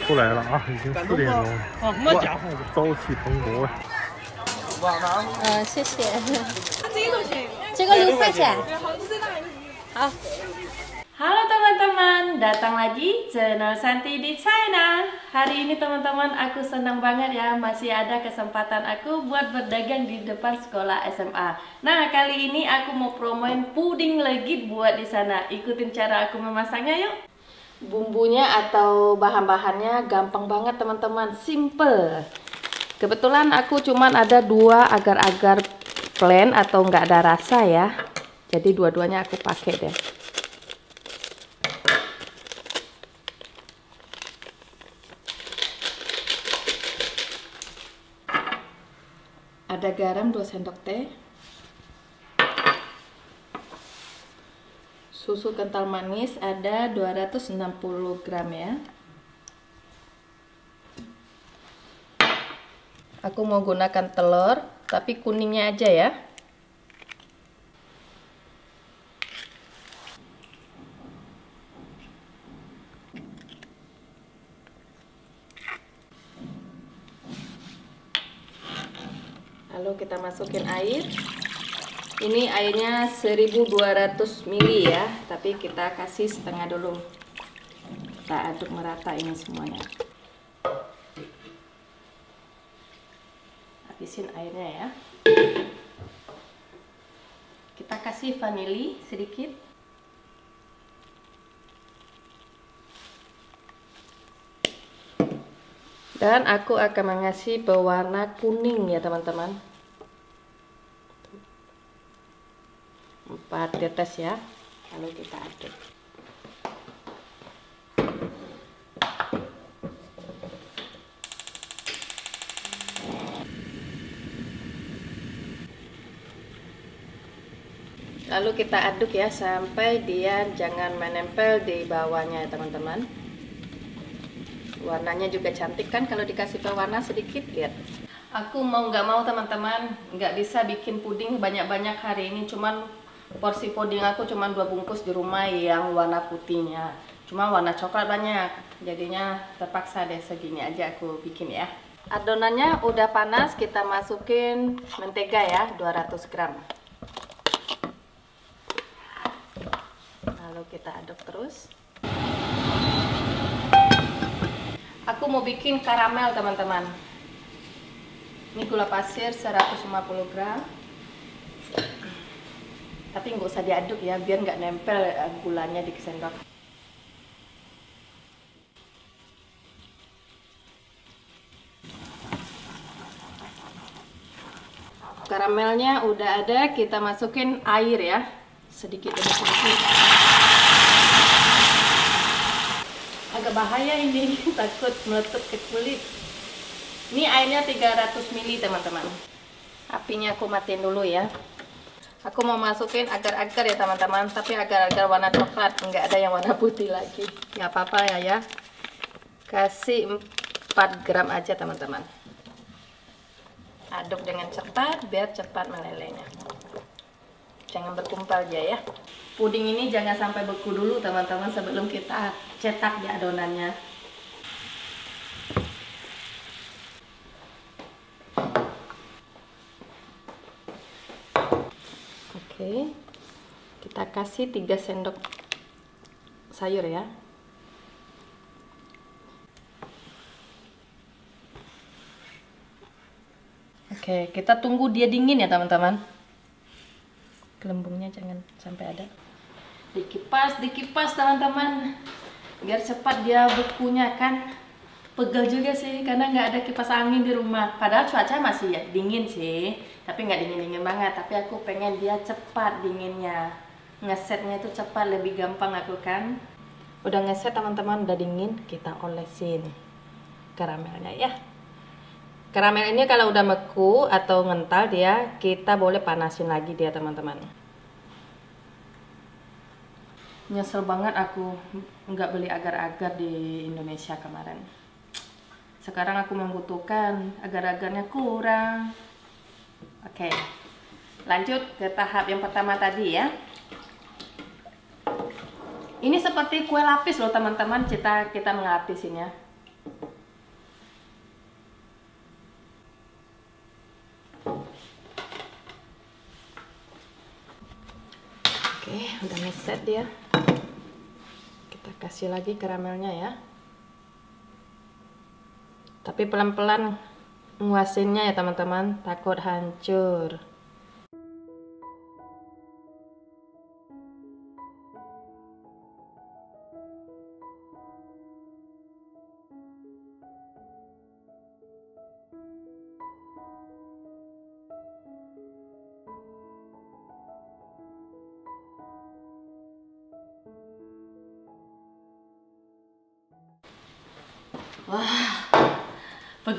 出来了啊，已经四点钟了，哦，那家伙，朝气蓬勃了。嗯，谢谢。这个六块钱。好。 Halo teman-teman, datang lagi channel Santi di China. Hari ini teman-teman aku senang banget ya masih ada kesempatan aku buat berdagang di depan sekolah SMA. Nah kali ini aku mau promoin puding legit buat di sana. Ikutin cara aku memasaknya yuk. Bumbunya atau bahan-bahannya gampang banget teman-teman, simple. Kebetulan aku cuman ada dua agar-agar plain atau nggak ada rasa ya. Jadi dua-duanya aku pakai deh. ada garam 2 sendok teh susu kental manis ada 260 gram ya. Aku mau gunakan telur tapi kuningnya aja ya. Lalu kita masukin air ini airnya 1200 ml ya tapi kita kasih setengah dulu. Kita aduk merata ini semuanya. Habisin airnya ya. Kita kasih vanili sedikit. Dan aku akan mengasih berwarna kuning ya teman-teman 4 tetes ya. Lalu kita aduk. Lalu kita aduk ya sampai dia jangan menempel di bawahnya ya teman-teman. Warnanya juga cantik kan kalau dikasih pewarna sedikit lihat. Aku mau nggak mau teman-teman nggak bisa bikin puding banyak-banyak hari ini. Cuman porsi puding aku cuman dua bungkus di rumah yang warna putihnya. Cuma warna coklat banyak. Jadinya terpaksa deh segini aja aku bikin ya. Adonannya udah panas kita masukin mentega ya 200 gram. Lalu kita aduk terus. Aku mau bikin karamel teman-teman. Ini gula pasir 150 gram tapi nggak usah diaduk ya biar nggak nempel gulanya di sendok. Karamelnya udah ada kita masukin air ya. Sedikit demi sedikit. Agak bahaya ini takut meletup ke kulit. Ini airnya 300 ml teman-teman. Apinya aku matiin dulu ya aku mau masukin agar-agar ya teman-teman. Tapi agar-agar warna coklat nggak ada yang warna putih lagi. Nggak apa-apa ya ya. Kasih 4 gram aja teman-teman. Aduk dengan cepat biar cepat melelehnya. Jangan berkumpal aja ya. Puding ini jangan sampai beku dulu teman-teman sebelum kita cetak di adonannya oke kita kasih 3 sendok sayur ya. Oke kita tunggu dia dingin ya teman-teman. Gelembungnya jangan sampai ada. Dikipas dikipas teman-teman. Biar cepat dia bekunya kan? Pegel juga sih karena nggak ada kipas angin di rumah. Padahal cuaca masih ya dingin sih. Tapi nggak dingin dingin banget. Tapi aku pengen dia cepat dinginnya ngesetnya itu cepat lebih gampang aku kan. Udah ngeset teman-teman udah dingin kita olesin karamelnya ya. Karamel ini kalau udah beku atau ngental dia kita boleh panasin lagi dia teman-teman. Nyesel banget aku nggak beli agar-agar di Indonesia kemarin. Sekarang aku membutuhkan agar-agarnya kurang. Oke lanjut ke tahap yang pertama tadi ya ini seperti kue lapis loh teman-teman kita kita mengapisinnya Oke, udah set dia. Kita kasih lagi karamelnya ya. Tapi pelan-pelan nguasinnya ya teman-teman, takut hancur.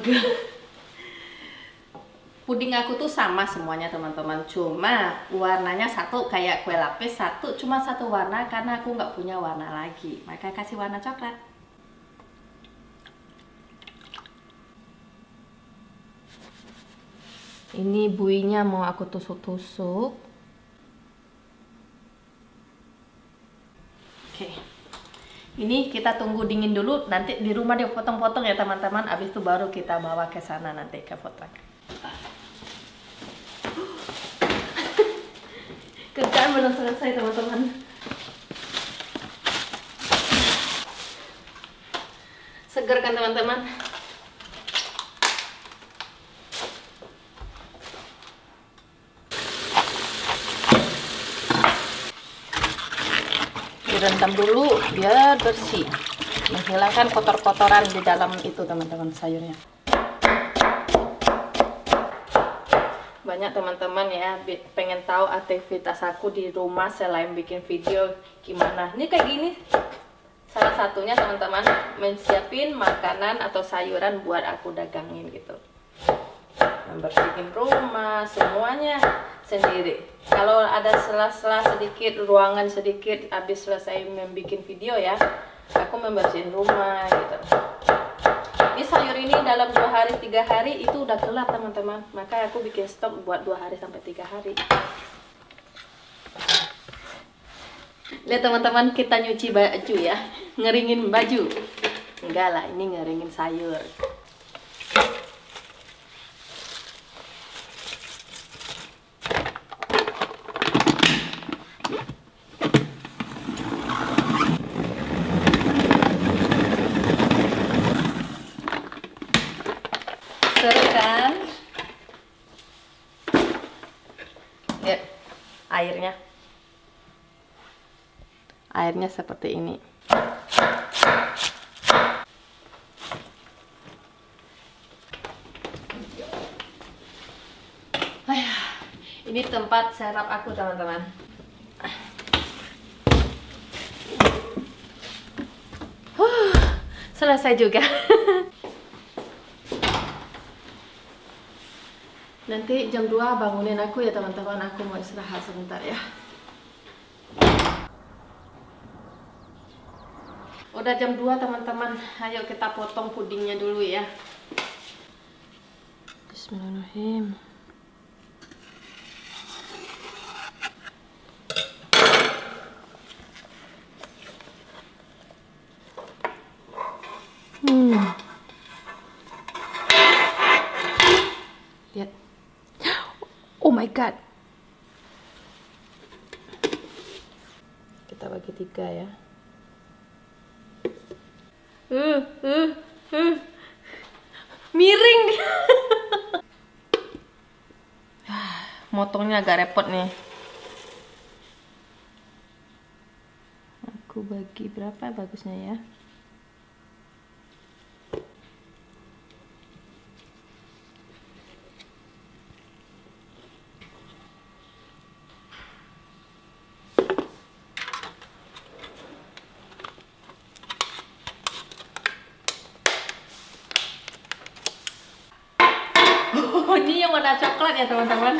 Pegel. Puding aku tuh sama semuanya teman-teman, cuma warnanya satu kayak kue lapis, satu cuma satu warna karena aku nggak punya warna lagi. Maka kasih warna coklat. Ini buinya mau aku tusuk-tusuk. Oke. Ini kita tunggu dingin dulu, nanti di rumah dia potong-potong ya teman-teman. Abis itu baru kita bawa ke sana nanti ke foto. Kerjaan belum selesai teman-teman. Seger kan teman-teman? Direndam dulu biar bersih. Menghilangkan kotor-kotoran di dalam itu teman-teman sayurnya. Banyak teman-teman ya pengen tahu aktivitas aku di rumah selain bikin video gimana. Ini kayak gini. Salah satunya teman-teman menyiapin makanan atau sayuran buat aku dagangin gitu membersihin rumah semuanya sendiri. Kalau ada sela-sela sedikit ruangan sedikit habis selesai membuat video ya aku membersihin rumah gitu. Ini sayur ini dalam dua hari tiga hari itu udah gelap teman-teman. Maka aku bikin stok buat dua hari sampai tiga hari. Lihat teman-teman kita nyuci baju ya. Ngeringin baju. Enggak lah ini ngeringin sayur seru kan lihat airnya airnya seperti ini. Ayah, ini tempat serap aku teman-teman. Selesai juga. Nanti jam 2 bangunin aku ya teman-teman, aku mau istirahat sebentar ya. Udah jam 2 teman-teman, ayo kita potong pudingnya dulu ya. Bismillahirrahmanirrahim. Hmm. Lihat. Oh my god. Kita bagi tiga ya. Uh, uh, uh. Miring. Motongnya agak repot nih. Aku bagi berapa bagusnya ya? Oh, ini yang coklat ya teman-teman.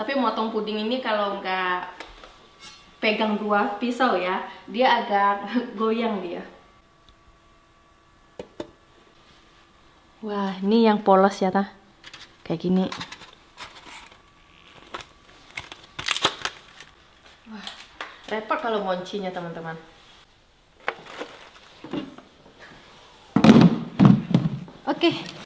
Tapi motong puding ini kalau nggak pegang dua pisau ya, dia agak goyang dia. Wah, ini yang polos ya, tah. Kayak gini. Wah, repot kalau moncinya, teman-teman. Oke.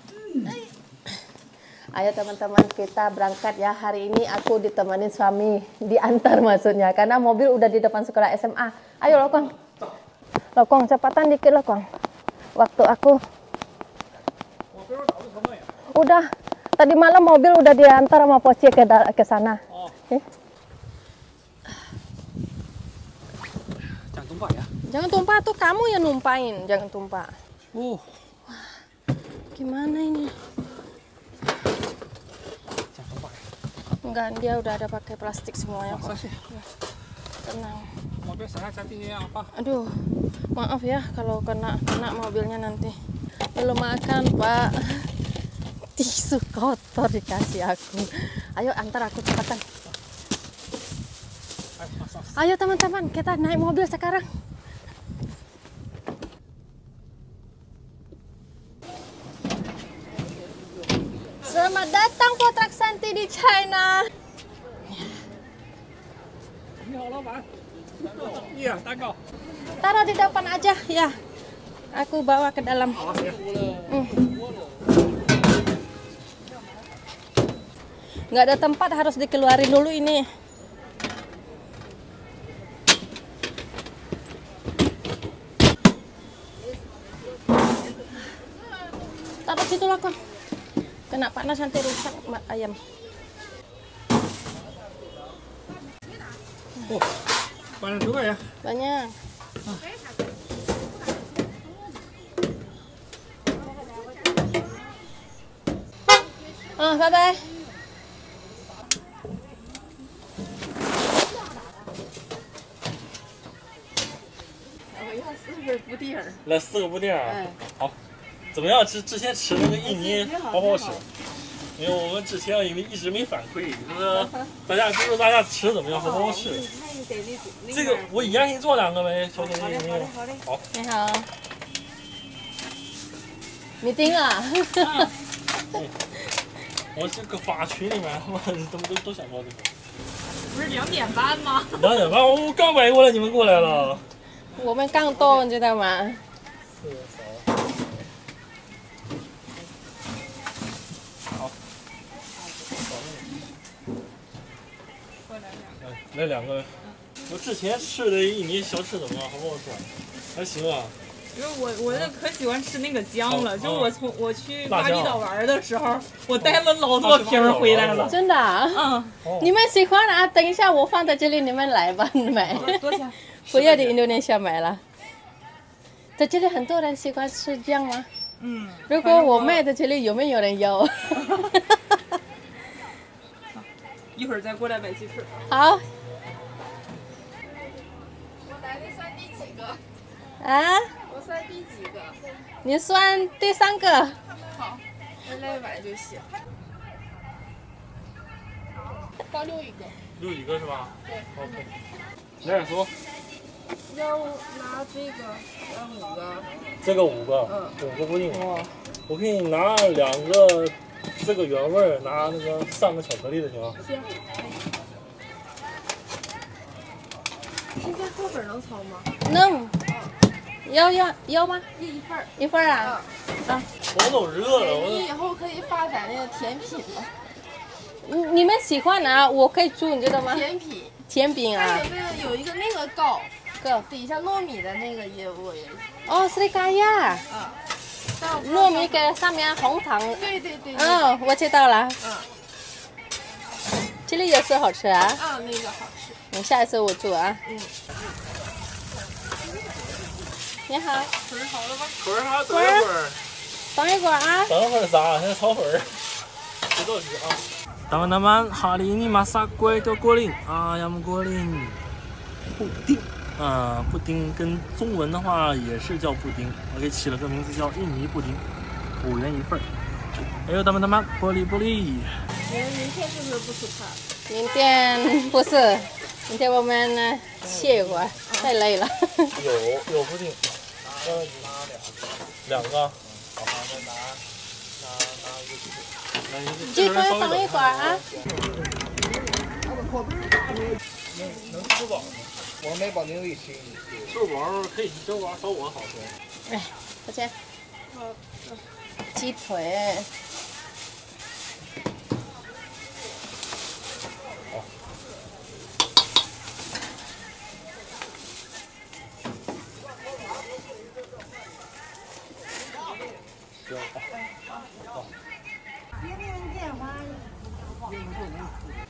Ayo teman-teman kita berangkat ya hari ini aku ditemenin suami diantar maksudnya karena mobil udah di depan sekolah SMA. Ayo lokong, lokong cepatan dikit lokong. Waktu aku udah tadi malam mobil udah diantar sama Poci ke ke sana. Oh. Eh? Jangan tumpah ya. Jangan tumpah tuh kamu yang numpain, jangan tumpah. Uh. Gimana ini? Enggak, dia udah ada pakai plastik semuanya kok. Ya. Tenang. Mobil sana cantiknya apa? Aduh, maaf ya kalau kena kena mobilnya nanti. Belum makan, Pak. Tisu kotor dikasih aku. Ayo antar aku cepatan. Ayo teman-teman, kita naik mobil sekarang. China. Iya, tanggal. Taruh di depan aja, ya. Aku bawa ke dalam. Hmm. Nggak ada tempat, harus dikeluarin dulu ini. Taruh situ lah. Kena panas nanti rusak ayam. 哦上九块钱。晚间拜拜。我要四个布丁来四个布丁啊。好。怎么样？之之前吃那个印尼好不好。吃因为我们之前因为一直没反馈，就是大家就是大家吃怎么样，好不好吃？这个我一样给你做两个呗，小姐姐。好嘞好。你好。没订啊？我这个发群里面，我都都都想到这个。不是两点半吗？两点半，我刚买过来，你们过来了。我们刚到，你知道吗？来两个，我之前吃的印尼小吃怎么样？好不好吃？还行啊。因为我我那可喜欢吃那个姜了，就我从我去巴厘岛玩的时候，我带了老多瓶回来了。真的？嗯。你们喜欢啊？等一下我放在这里，你们来吧，买。多少钱？不要的，印度尼西亚买了。在这里很多人喜欢吃姜吗？嗯。如果我卖在这里，有没有人要？一会儿再过来买鸡翅。好。啊？我算第几个？你算第三个。好，那来买就行。报六一个。六一个是吧？对。OK。来点说。要拿这个，要五个。这个五个，嗯，五个不定。我给你拿两个，这个原味儿，拿那个三个巧克力的行吗？行。现在课本能抄吗？能。要要要吗？一份儿，一份儿啊！啊，我都热了。你以后可以发展那个甜品了。你你们喜欢哪？我可以做，你知道吗？甜品。甜品啊。还有那个有一个那个糕，糕底下糯米的那个也我也。哦，是那个呀。啊。糯米跟上面红糖。对对对。嗯，我知道了。嗯。这里也是好吃啊。啊，那个好吃。你下一次我做啊。嗯。你好，粉好了吗？粉还等一会儿，等一会儿。啊。等会儿。啥？现在炒粉儿，别着急啊。Teman-teman, hari ini masak kue ke guling, ayam guling, 布丁。啊，布丁跟中文的话也是叫布丁，我给起了个名字叫印尼布丁，五元一份儿。还有 teman-teman，玻璃玻璃。你们明天是不是不吃菜？明天不是，明天我们歇一会儿，太累了。有有布丁。拿，两个。好好地拿，拿拿鸡腿。你稍微等一会儿啊。能吃饱吗？我没保定卫青。这碗可以，这碗找我好吃。哎，再见。鸡腿。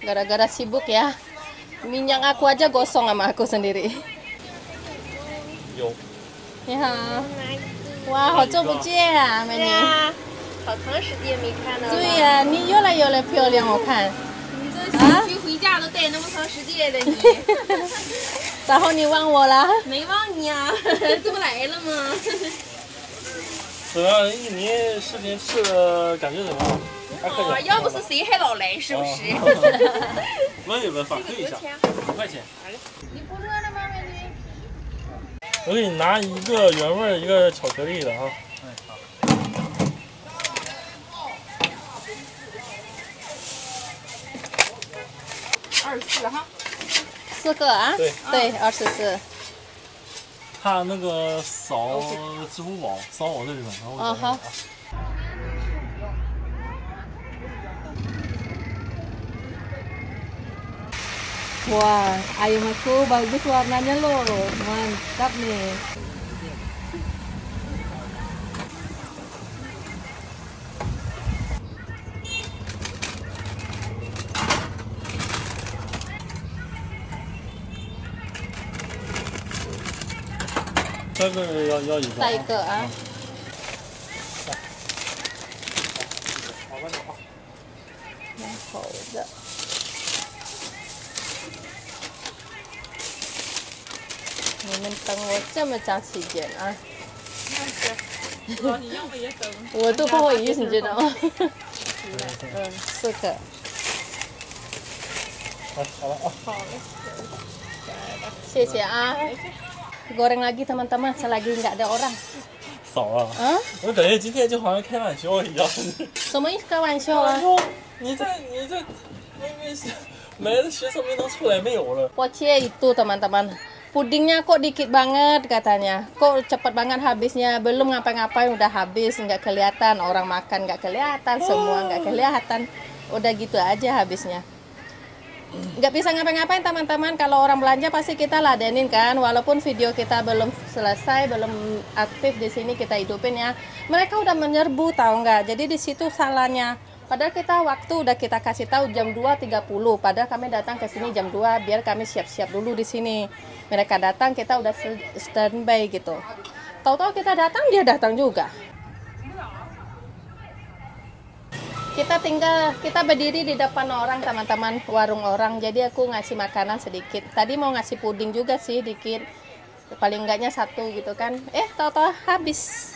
Gara-gara sibuk ya, minyak aku aja gosong sama aku sendiri. 有，你好，哇，好久不见啊，美女。好长时间没看到了。对呀、你越来越来漂亮，我看。你这小区回家都待那么长时间了，你然后你忘我了？没忘你啊？这不来了吗？怎么样？印尼视频吃的感觉怎么样？ 要不是谁还老来，是不是？问一问，反馈一下，五块钱。你不热了吗，美女？我给你拿一个原味儿，一个巧克力的啊。二十四哈。四个啊？对对，二十四。他那个扫支付宝，扫我这里面，然后我哦好 Wah, ayam aku bagus warnanya loh. Mantap nih. Oh, 这个我这么长时间啊！我都不好意思，你知道吗？嗯，四个。好，好了啊。谢谢啊。Goreng lagi teman-teman selagi nggak ada orang. 扫了，啊？我感觉今天就好像开玩笑一样。什么意思？开玩笑啊！说你这你这明明是没的学生没能出来没有了。Pocie itu teman-teman. Pudingnya kok dikit banget katanya. Kok cepet banget habisnya. Belum ngapa-ngapain udah habis. Nggak kelihatan. Orang makan nggak kelihatan. Semua nggak kelihatan. Udah gitu aja habisnya. Nggak bisa ngapa-ngapain teman-teman. Kalau orang belanja pasti kita ladenin kan. Walaupun video kita belum selesai, belum aktif di sini kita hidupin ya. Mereka udah menyerbu tahu nggak. Jadi di situ salahnya. Padahal kita waktu udah kita kasih tahu jam 2.30. Padahal kami datang ke sini jam 2 biar kami siap-siap dulu di sini. Mereka datang kita udah standby gitu. Tahu-tahu kita datang dia datang juga. Kita tinggal kita berdiri di depan orang teman-teman warung orang. Jadi aku ngasih makanan sedikit. Tadi mau ngasih puding juga sih dikit. Paling enggaknya satu gitu kan. Eh tahu-tahu habis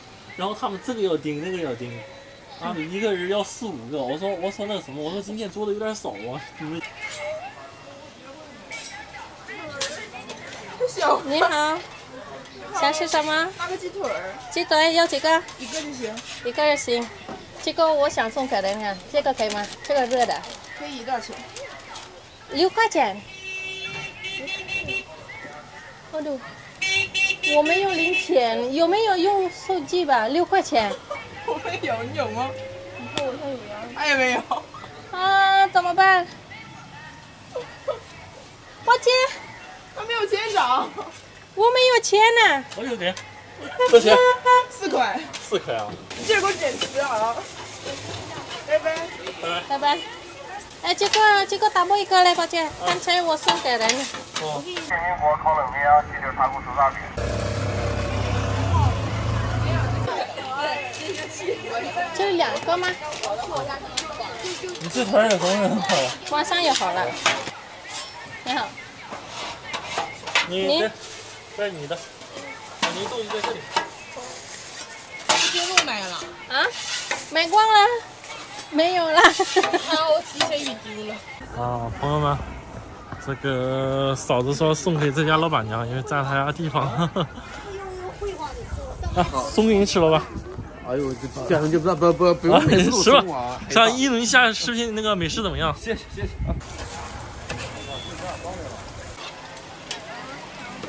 然后他们这个要订那个要订，啊一个人要四五个，我说我说那什么，我说今天做的有点少啊，你们你好。想吃什么？鸡腿儿，鸡腿要几个？一个就行。一个就行。这个我想送给人啊这个可以吗？这个热的。可以多少钱？六块钱。Aduh，我没有零钱，有没有用手机吧？六块钱我没有，你有吗？他也没有。啊，怎么办？抱歉，他没有钱找。我没有钱呐、我有点，多少钱？四块，四块啊，你这给我减十啊！拜拜。拜拜。拜拜。哎，这个这个打包一个嘞，宝姐，刚才我送给人的。哦。天津冷，库饼。这是两个吗？你这屯有工人了？晚上也好了。你好。你的，这是你的，你东西在这里。全部买了？啊，买光了。没有了。啊，朋友们，这个嫂子说送给这家老板娘，因为占她家地方。啊，送给你吃了吧？哎呦，这这样就不不不不用每次都是吧送啊！？像印度尼西亚视频那个美食怎么样？谢谢谢谢啊！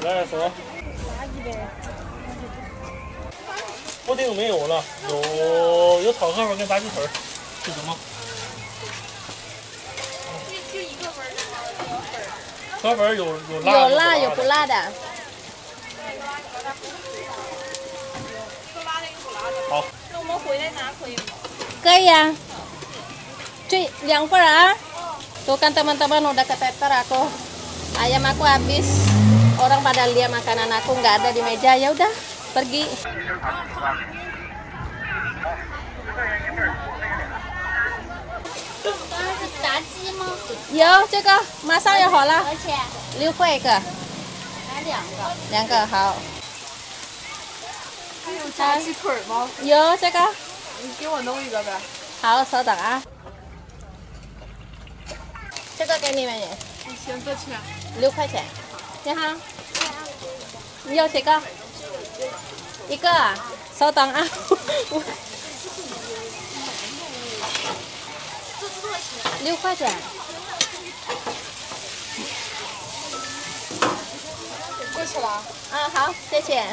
来什么？布丁没有了，有有炒河粉跟炸鸡腿儿，是什么？就一个粉儿，河粉有有辣有辣有不辣的。好，那我们回来拿可以吗？可以ya. Cuy, yang per ah. Tuh kan teman-teman udah keteter aku. Ayam aku habis. Orang pada lihat makanan aku nggak ada di meja. Ya udah, pergi. 有这个马上要好了，而且六块一个，买两个。两个好。还有炸鸡腿吗？有这个，你给我弄一个呗。好，稍等啊。这个给你们，行，多钱？六块钱。你好，你要几个？一个啊，稍等啊。六块钱。过去了。啊，好，谢谢。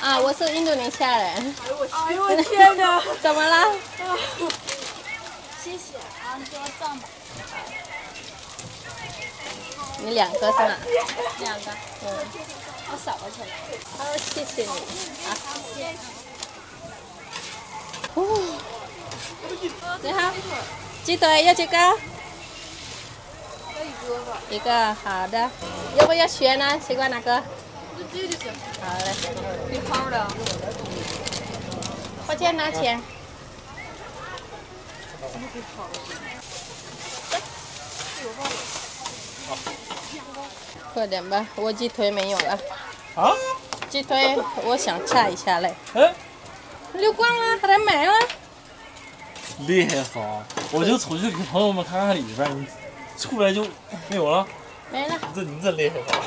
啊，我是印度尼西亚人。哎呦我天哪！怎么了？谢谢啊，你给我账吧。你两个是吗？两个。嗯。我扫过去了。好，谢谢你啊。哦。你好，鸡腿要几个？要一个吧。一个，好的。要不要选呢？喜欢哪个？就这就行。好嘞。没泡的。花钱拿钱。快点吧，我鸡腿没有了。啊？鸡腿我想查一下嘞。哎，溜光了，人没了。厉害哈！我就出去给朋友们看看里边，你出来就没有了。没了。这你这厉害哈！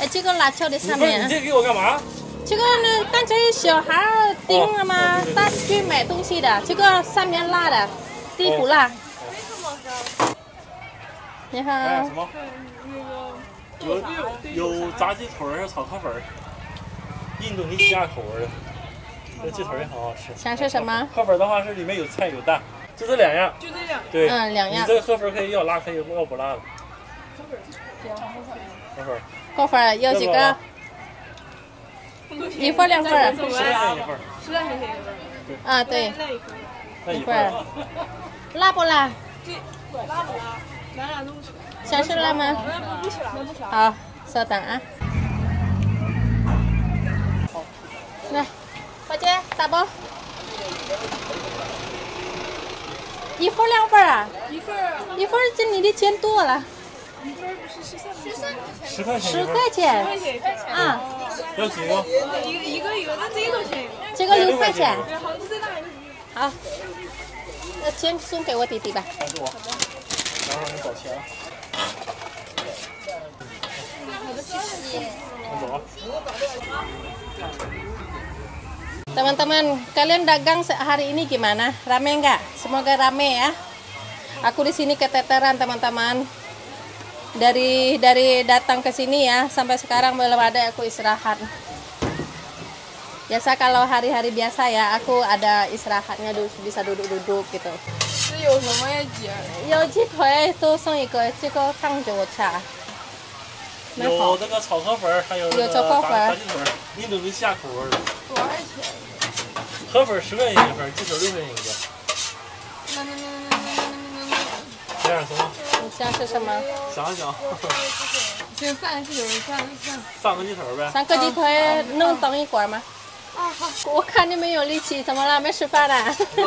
哎，这个辣椒的上面你，这给我干嘛？这个呢，刚才小孩儿订了吗他去买东西的，这个上面辣的，地不辣。你好，哎，什么？有有炸鸡腿儿，有炒河粉儿，印度尼西亚口味的。这鸡腿也很好吃。想吃什么？河粉的话是里面有菜有蛋，就这两样。就这两。对，嗯两样你这个河粉可以要辣，可以要不辣的。河粉儿，锅粉儿有几个？一份两份儿？十块钱一份儿，十块钱一份。啊，对，那一一份。辣不辣？对辣不辣？咱俩都不吃。想吃辣吗？那不吃了，那不吃了。好，稍等啊。来，花姐打包。一份儿两份啊？一份儿一份这你的钱多了，一份不是十块钱十。块钱。啊，要几个？一个一个一个，那这个多少钱？这个六块钱。对，好，就再大一个。好，那钱送给我弟弟吧。还是我？然后让你找钱。你走啊。Teman-teman, kalian dagang se- hari ini gimana? Rame nggak? Semoga rame ya. Aku di sini keteteran teman-teman. Dari dari datang ke sini ya sampai sekarang belum ada aku istirahat. Biasa kalau hari-hari biasa ya aku ada istirahatnya du- bisa duduk-duduk gitu. 这有什么呀，姐？有鸡腿多送一个，这个烫酒茶。蛮好有这个炒河粉儿，还有这有个炒河粉儿炸炸鸡腿儿，印度尼西亚口味儿的。多少钱？ 河粉十块钱一份，鸡腿六块钱一个。来点葱。你想吃什么？想想。行，三个鸡腿，行行。三个鸡腿呗。三个鸡腿能等一会儿吗？啊，我看你们有力气，怎么了？没吃饭了？中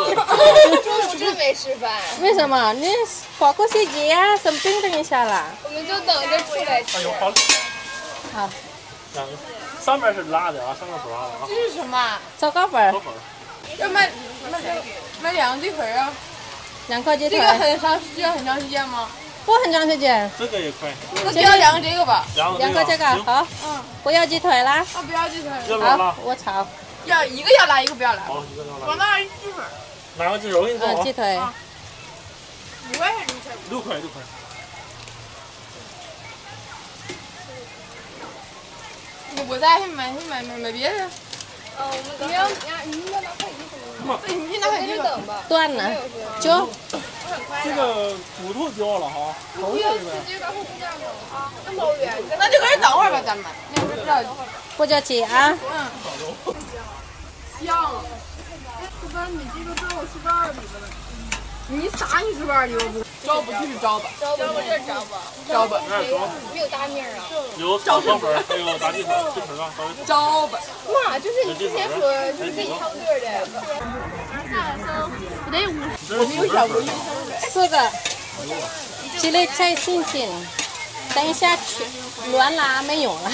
午真没吃饭。为什么？你发过信息呀？怎么冰等一下了？我们就等着出来吃。好。两个。上面是辣的啊，上面不辣的啊。这是什么？炒高粉要买买买两个鸡腿啊？两块鸡腿这个，很长需要很长时间吗？不很长时间。这个也快，那就要两个这个吧。两个两个这个好，嗯，不要鸡腿啦。啊，不要鸡腿，要不要辣好？，我操。要一个要辣，一个不要辣。好，一个要辣我辣。那儿鸡腿，哪个鸡腿？我跟你鸡啊，腿。五块还是六块？六块六块。我不在，买买买买别的。哦，我们你要你你要拿快递吗？对，你拿快递吧。等吧。断了，就这个骨头焦了哈，头这个。直接到后面吗？啊，那，就搁这等会儿吧，咱们。你不知道。不着急啊。香。不然你这个在我书包里了。你啥？你书包里？招不就是招吧？招吧，这是招吧。招吧。那是没有大名啊。有炒豆粉儿，还有炸鸡腿儿，鸡腿儿啊，招吧。妈，就是你之前说就是给你唱歌的。不得五我没有想过四个，鸡肋菜新鲜，等一下去乱拉没用了。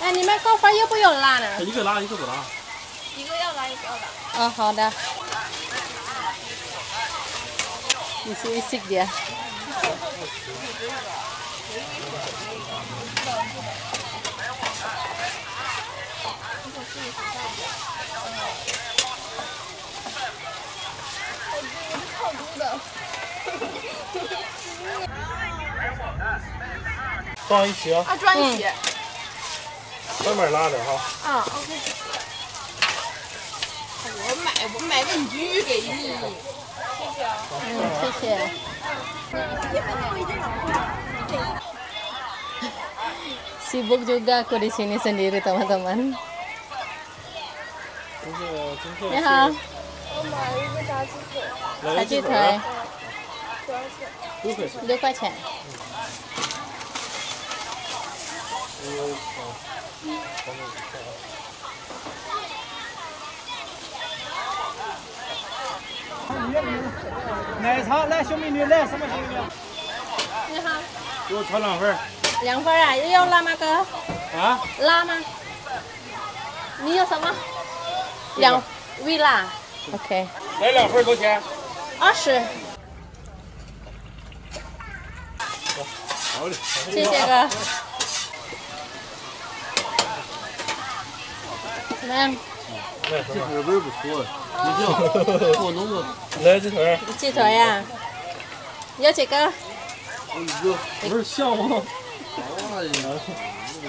哎，你们高粉要不要拉呢？一个拉一个不拉。一个要拉，一个不要辣。哦，好的。齐齐齐的，放一起啊！啊，装一起。慢慢拉点哈。嗯，OK。我买我买个鱼给你。嗯，谢谢。Sibuk juga aku di sini sendiri teman-teman. 这个今天你好，我买了一个炸鸡腿，来炸鸡腿腿儿，多少钱？六块钱。六块钱。 奶茶来，小美女来，什么小美女？你好，给我炒两份儿。两份啊，要辣吗哥？啊？辣吗？你要什么？两微辣。OK，来两份儿多少钱？二十，好嘞。谢谢哥。怎么样？来，这这味儿不错，不行，给我弄个来鸡腿。鸡腿呀？有几个？我一个。不是香吗？哎呀，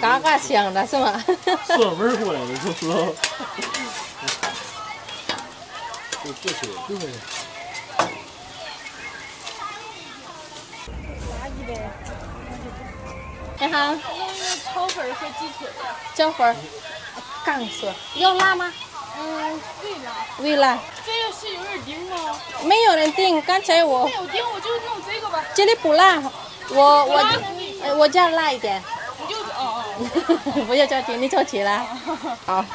嘎嘎香的是吗？酸味儿过来的，就是。就这些，六块钱。你好，弄一个炒粉和鸡腿。椒粉儿。刚说要辣吗？嗯，对了，微辣。这个是有人订吗？没有人订，刚才我没有订，我就弄这个吧。这里不辣，我我我加辣一点。你就哦哦。不要着急，你着急了。好。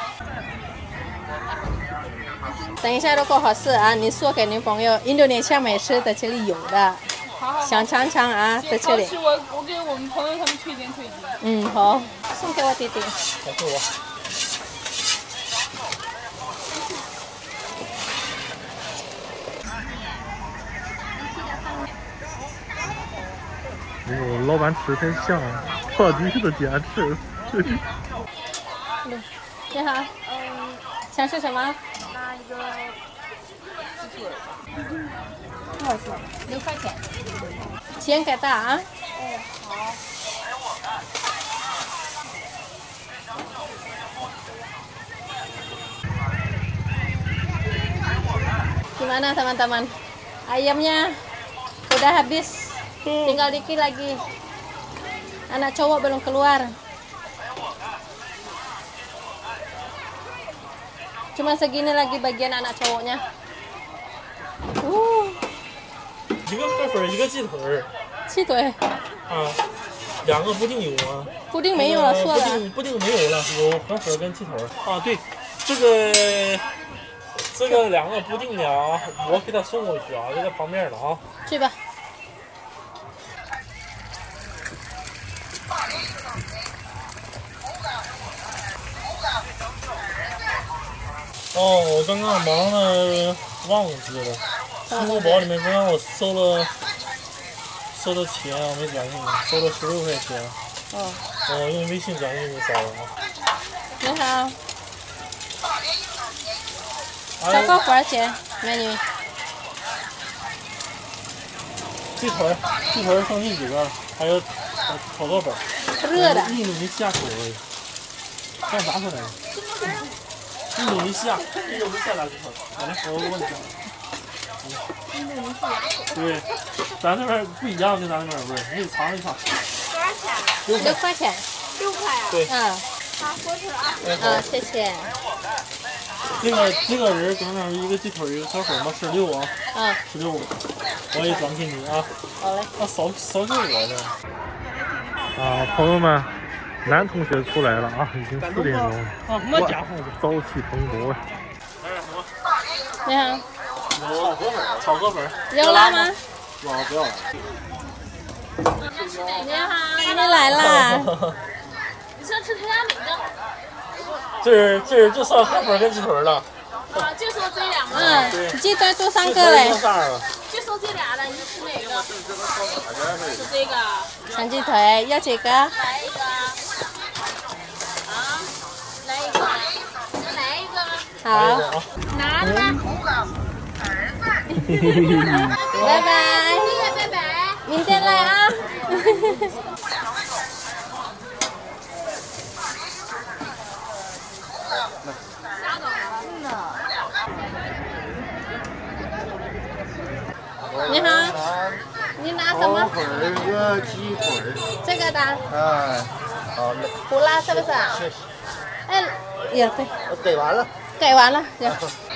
等一下，如果合适啊，你说给你朋友，印度尼西亚美食在这里有的，好好。想尝尝啊，在这里。我我给我们朋友他们推荐推荐。嗯，好，送给我弟弟。好吃我。老板吃太香了，到底是坚持。你好，嗯，想吃什么？拿一个鸡腿。多少钱？六块钱。钱给大啊。哎，好。Gimana teman-teman? Ayamnya udah habis. Tinggal dikit lagi. Anak cowok belum keluar. Cuma segini lagi bagian anak cowoknya. Uh, 一个河粉儿，一个鸡腿儿鸡腿，啊，两个布丁有吗？布丁没有了，呃说了。布丁布丁没有了，有河粉儿跟鸡腿儿啊。对，这个这个两个布丁的啊，我给他送过去啊，在这旁边呢啊。去吧。 哦，我刚刚忙了忘记了，支付宝里面刚刚我收了收的钱，我没转给你，收了十六块钱，哦，我用微信转给你扫了啊。你好，还有烧烤多少钱？美女，鸡腿儿，鸡腿儿剩下几个？还有呃炒豆粉儿，热的。印度尼西亚口味，干啥去来着？印度尼西亚，印度尼西亚大鸡腿儿，我来，我我问一下。印度尼西亚对，咱这边儿不一样，跟咱那边儿味儿，你得尝一尝。多少钱六块钱。六块啊！对，嗯好，过去了啊！嗯，谢谢。这个这个人整整一个鸡腿儿一个小粉嘛，十六啊，嗯，十六，我也转给你啊。好嘞。啊，扫扫给我的。啊，朋友们，男同学出来了啊，已经四点钟了。啊，那家伙朝气蓬勃。你好，炒河粉，炒河粉。有辣吗？老不要了。你好，你来啦。你想吃他家哪个？这是这是就剩河粉跟鸡腿了。啊，就说这两个，嗯，鸡腿多三个多嘞。就说这俩了，你吃哪个？吃这个，三鸡腿要几个？来一个。啊，来一个，再来一个，好，拿着吧。拜拜，拜拜。明天来啊。你好，你拿什么？粉儿个鸡腿儿，这个的，哎，好嘞，不辣是不是？Eh, iya teh. 我给完了。Kayak mana? Ya.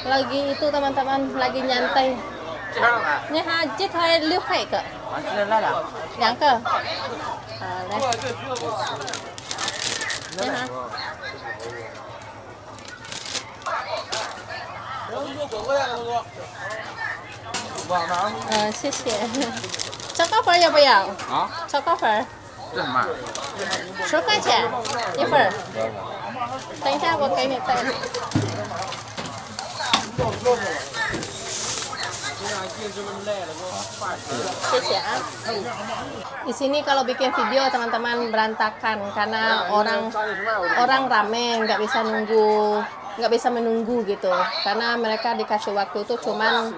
Lagi itu teman-teman lagi nyantai. Ini haji thay liu kai ke? 完吃了俩。两个。好嘞。你好。嗯，谢谢。炒糕粉要不要？啊？炒糕粉这么慢？十块钱一 Di sini kalau bikin video teman-teman berantakan. Karena orang orang rame nggak bisa nunggu nggak bisa menunggu gitu. Karena mereka dikasih waktu itu cuman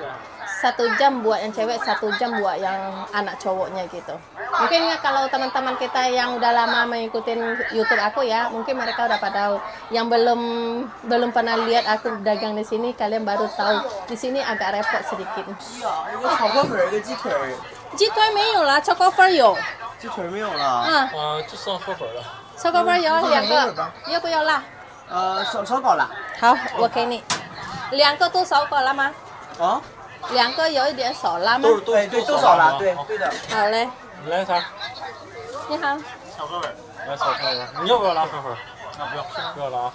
satu jam buat yang cewek satu jam buat yang anak cowoknya gitu mungkin ya kalau teman-teman kita yang udah lama mengikuti YouTube aku ya mungkin mereka udah pada tahu yang belum belum pernah lihat aku dagang di sini kalian baru tahu di sini agak repot sedikit 一个炒河粉儿，一个鸡腿儿，鸡腿没有了，炒锅粉有。鸡腿儿没有了。啊，啊，就剩河粉了。炒锅粉有两个，要不要辣？呃，烧烧烤了。好，我给你。两个都烧过了吗？啊？ 两个有一点少辣吗？都都对都少辣，对对的。好嘞，你来啥？你好。小河粉。来小河粉。你要不要辣河粉？啊，不要，不要了啊。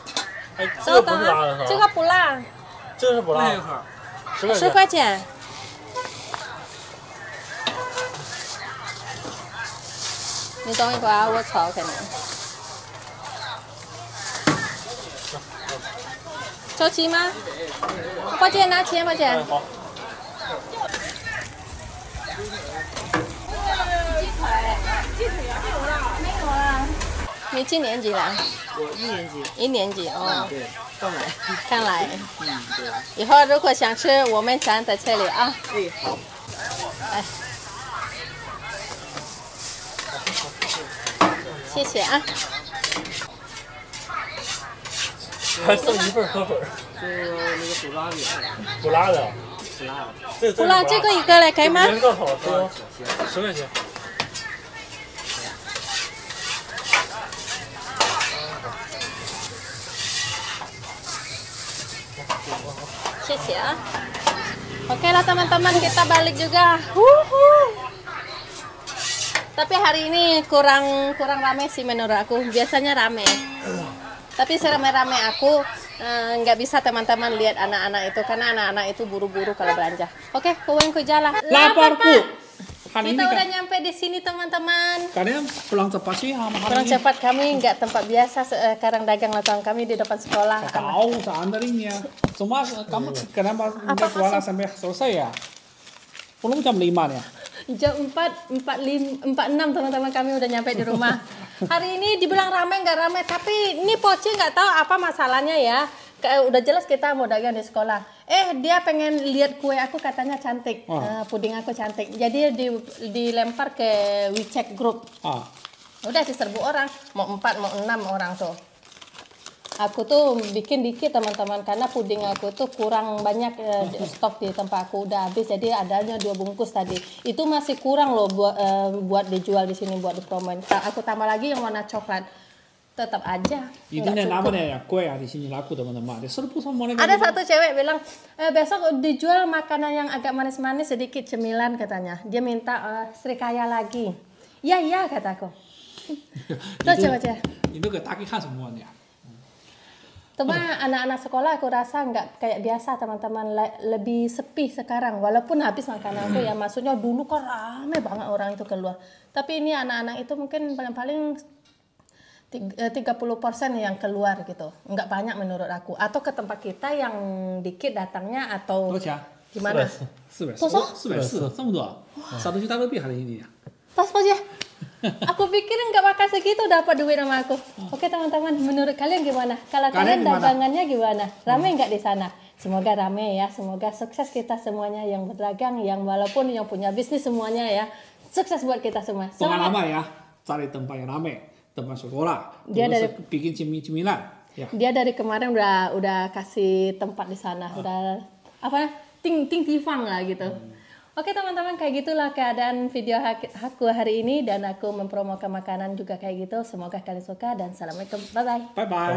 哎，这稍个不是辣的是吧？这个不辣，这个是不辣的。十块十钱。块钱。你等一会儿啊，我炒给你。收齐吗？抱歉，拿钱，抱歉哎，。好。你几年级了？我一年级。一年级哦，对，刚来。刚来。嗯，对。以后如果想吃，我们常在这里啊。哎，好。哎，谢谢啊。还送一份河粉，这个那个手抓饼，不辣的。不辣的。这不辣，这个一个来可以吗？年更好十块钱。谢谢 ah. Oke lah teman-teman kita balik juga. Wuhu. Tapi hari ini kurang kurang rame sih menurut aku. Biasanya rame. Tapi serame-rame aku eh, nggak bisa teman-teman lihat anak-anak itu karena anak-anak itu buru-buru kalau belanja. Oke, yang ke jalan. Lapar, Hari Kita ini udah kan, nyampe di sini teman-teman. kalian pulang cepat sih sama hari Kurang ini. cepat kami nggak tempat biasa sekarang dagang lapangan kami di depan sekolah. Tahu seandainya. Cuma kamu kenapa nggak jualan sampai selesai ya? Belum jam 5 ya. Jam 4, 4, 5, 4, 6 teman-teman kami udah nyampe di rumah. Hari ini dibilang ramai nggak ramai, tapi ini Poci nggak tahu apa masalahnya ya. Kayak udah jelas kita mau dagang di sekolah. Eh dia pengen lihat kue aku katanya cantik, Oh. Eh, puding aku cantik. Jadi di, dilempar ke WeChat group. Ah, Udah diserbu orang, mau empat mau enam orang tuh. Aku tuh bikin dikit teman-teman karena puding aku tuh kurang banyak di- stok di tempat aku udah habis jadi adanya dua bungkus tadi. Itu masih kurang loh buat eh, buat dijual di sini buat dipromoin. Ta- Aku tambah lagi yang warna coklat. Tetap aja. cukup. namanya ya kue ya di sini laku teman-teman. Ada serbu sama. Ada satu cewek bilang e, besok dijual makanan yang agak manis-manis sedikit cemilan katanya. Dia minta eh, serikaya lagi. Ya iya kataku. Tuh coba coba. Itu ketagihan semuanya. Cuma anak-anak sekolah aku rasa nggak kayak biasa teman-teman Le- lebih sepi sekarang walaupun habis makananku ya maksudnya dulu kan rame banget orang itu keluar tapi ini anak-anak itu mungkin paling-paling 30% eh, yang keluar gitu. Enggak banyak menurut aku. Atau ke tempat kita yang dikit datangnya atau gimana? Satu juta lebih hari ini ya. Pas pas ya. aku pikir enggak bakal segitu dapat duit sama aku. Oke teman-teman, menurut kalian gimana? Kalau kalian, kalian dagangannya gimana? Rame hmm. enggak di sana? Semoga rame ya, semoga sukses kita semuanya yang berdagang, yang walaupun yang punya bisnis semuanya ya, sukses buat kita semua. Semangat. Pengalaman ya, cari tempat yang rame tempat sekolah, Dia dari- bikin cemil-cemilan. Ya. dia dari kemarin udah udah kasih tempat di sana. Udah apa ting ting tifang lah gitu. Oke teman-teman kayak gitulah keadaan video aku hari ini. Dan aku mempromokan makanan juga kayak gitu. Semoga kalian suka dan assalamualaikum. Bye bye Bye bye.